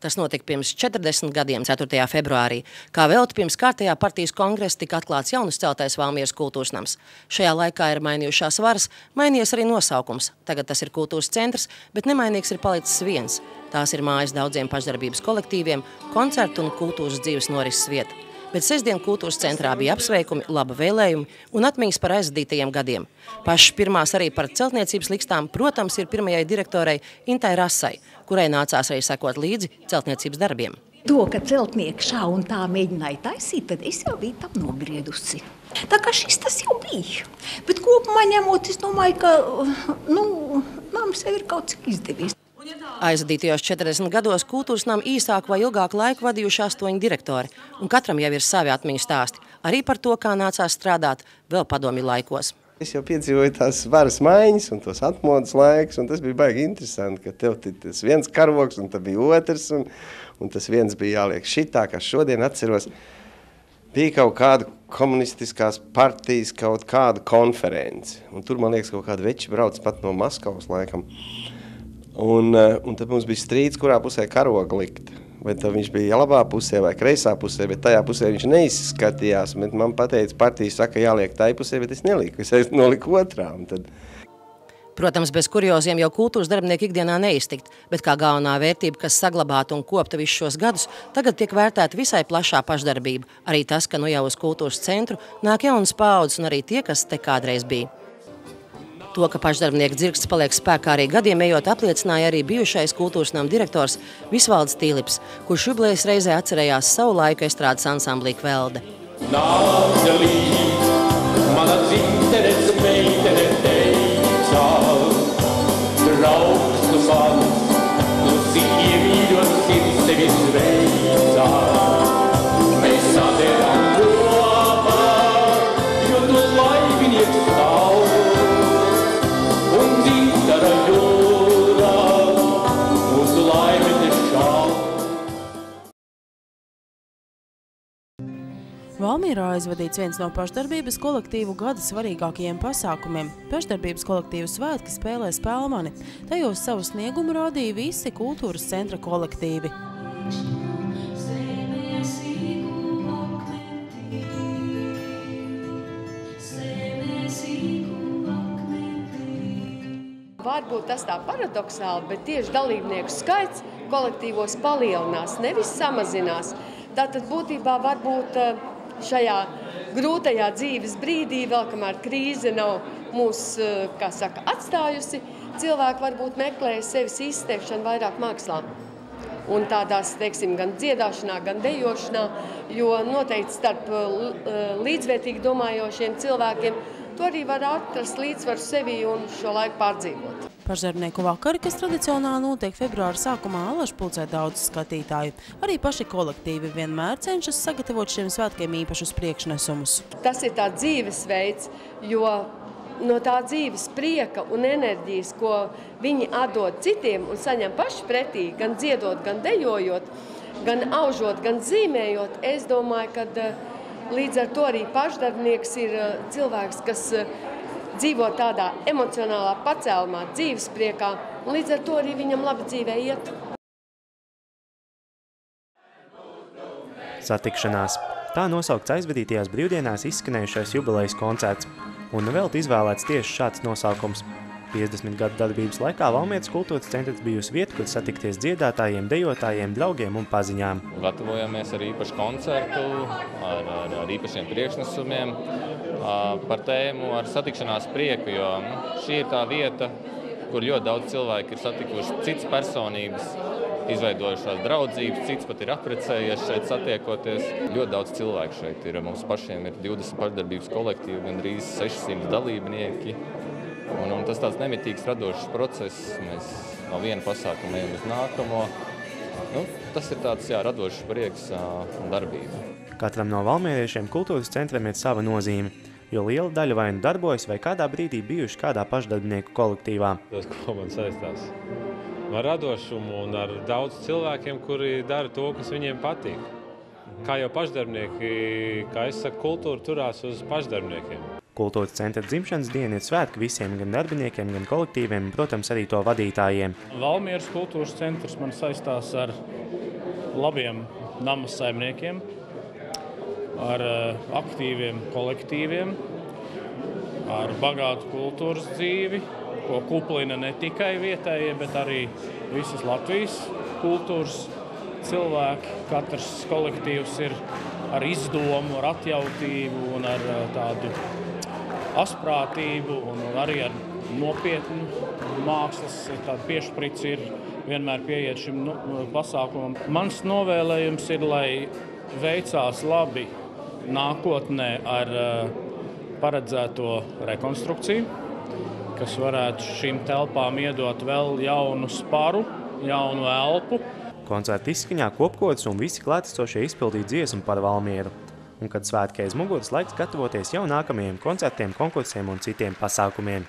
Tas notika pirms 40 gadiem, 4. februārī. Kā vēl pirms kārtējā partijas kongresa tika atklāts jaunas celtais Valmieras kultūras nams. Šajā laikā ir mainījušās varas, mainījies arī nosaukums. Tagad tas ir kultūras centrs, bet nemainīgs ir palicis viens. Tās ir mājas daudziem pašdarbības kolektīviem, koncertu un kultūras dzīves norises vieta. Bet sestdien kultūras centrā bija apsveikumi, laba vēlējumi un atmiņas par aizdītajiem gadiem. Pašas pirmās arī par celtniecības likstām, protams, ir pirmajai direktorei Intai Rasai, kurai nācās arī sekot līdzi celtniecības darbiem. To, ka celtnieki šā un tā mēģināja taisīt, tad es jau biju tam nogriedusi. Tā kā šis tas jau bija. Bet kopumā ņemot, es domāju, ka nu, mums ir kaut cik izdevies. Aizvadītajos 40 gados kultūras nam īsāku vai ilgāku laiku vadījuši astoņi direktori, un katram jau ir savi atmiņu stāsti, arī par to, kā nācās strādāt vēl padomi laikos. Es jau piedzīvoju tās varas maiņas un tos atmodas laikus, un tas bija baigi interesanti, ka tev tas viens karoks un tad bija otrs, un, un tas viens bija jāliek šitā, kā šodien atceros. Bija kaut kāda komunistiskās partijas kaut kāda konference, un tur, man liekas, kaut kāda veči brauc pat no Maskavas laikam. Un, eh, un tad mums bija strīds, kurā pusē karoga likt. Vai viņš bija labā pusē vai kreisā pusē, bet tajā pusē viņš neizskatījās. Man teica, partija saka, jāliek tai pusē, bet es neliku. Es noliku otrā. Tad... Protams, bez kurioziem jau kultūras darbinieki ikdienā neiztikt, bet kā galvenā vērtība, kas saglabāta un kopta visus šos gadus, tagad tiek vērtēta visai plašā pašdarbība. Arī tas, ka nu jau uz kultūras centru nāk jaunas paudzes un arī tie, kas te kādreiz bija. To, ka pašdarbnieku dzirksts paliek spēkā arī gadiem ejot, apliecināja arī bijušais kultūras nama direktors Visvalds Tīlips, kurš jubilejas reizē atcerējās savu laiku estrādes ansamblī Kvelde. Nāca līdz, mana dzimtenes meitene teica, draugs tu mans, Valmierā aizvadīts viens no pašdarbības kolektīvu gada svarīgākajiem pasākumiem. Pašdarbības kolektīvu svētki spēlē spēlmani. Tajos savu sniegumu rādīja visi kultūras centra kolektīvi. Varbūt tas tā paradoxāli, bet tieši dalībnieku skaits kolektīvos palielinās, nevis samazinās. Tātad būtībā varbūt šajā grūtajā dzīves brīdī, vēl kamēr krīze nav mūs, kā saka, atstājusi, cilvēki varbūt meklē sevis izteikšanu vairāk mākslā. Un tādās, teiksim, gan dziedāšanā, gan dejošanā, jo noteikti starp līdzvērtīgi domājošiem cilvēkiem to arī var atrast līdzsvaru sevi un šo laiku pārdzīvot. Pašdarbnieku vakari, kas tradicionāli notiek februāra sākumā, alaši pulcē daudz skatītāju. Arī paši kolektīvi vienmēr cenšas sagatavot šiem svētkiem īpašus priekšnesumus. Tas ir tā dzīvesveids, jo no tā dzīves prieka un enerģijas, ko viņi atdod citiem un saņem paši pretī, gan dziedot, gan dejojot, gan aužot, gan zīmējot, es domāju, ka līdz ar to arī pašdarbnieks ir cilvēks, kas dzīvo tādā emocionālā pacēlumā, dzīves priekā, un līdz ar to arī viņam labi dzīvē iet. Satikšanās. Tā nosaukts aizvadītajās brīvdienās izskanējušais jubilejas koncerts, un vēl izvēlēts tieši šāds nosaukums. 50 gadu darbības laikā Valmietas kultūras centrs bijusi vieta, kur satikties dziedātājiem, dejotājiem, draugiem un paziņām. Gatavojamies ar īpašu koncertu, ar, ar, ar īpašiem priekšnesumiem, par tēmu ar satikšanās prieku, jo nu, šī ir tā vieta, kur ļoti daudz cilvēku ir satikuši citas personības, izveidojušās draudzības, cits pat ir apprecējies šeit satiekoties. Ļoti daudz cilvēku šeit ir. Mums pašiem ir 20 pašdarbības kolektīvi, gandrīz 600 dalībnieki. Un, un tas tāds nemitīgs radošs process. Mēs no viena pasākuma ejam uz nākamo. Nu, tas ir tāds jā, radošs prieks un darbība. Katram no valmieriešiem kultūras centram ir sava nozīme, jo liela daļa vai nu darbojas, vai kādā brīdī bijuši kādā pašdarbinieku kolektīvā. Tas, ko man saistās ar radošumu un ar daudz cilvēkiem, kuri dara to, kas viņiem patīk. Kā jau pašdarbnieki, kā es saku, kultūra turās uz pašdarbniekiem. Kultūras centra dzimšanas diena ir svētki visiem, gan darbiniekiem, gan kolektīviem, protams, arī to vadītājiem. Valmieras kultūras centrs man saistās ar labiem nama saimniekiem, ar aktīviem kolektīviem, ar bagātu kultūras dzīvi, ko kuplina ne tikai vietējie, bet arī visas Latvijas kultūras cilvēki. Katrs kolektīvs ir ar izdomu, ar atjautību un ar tādu asprātību un arī ar nopietnu mākslas piešķirts ir vienmēr pieiet šim nu, pasākumam. Mans novēlējums ir, lai veicās labi nākotnē ar uh, paredzēto rekonstrukciju, kas varētu šīm telpām iedot vēl jaunu sparu, jaunu elpu. Koncerta izskaņā kopkods un visi klātesošie izpildīja dziesmu par Valmieru. Un, kad svētki aiz muguras, laiks gatavoties jau nākamajiem koncertiem, konkursiem un citiem pasākumiem.